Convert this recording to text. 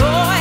Lord.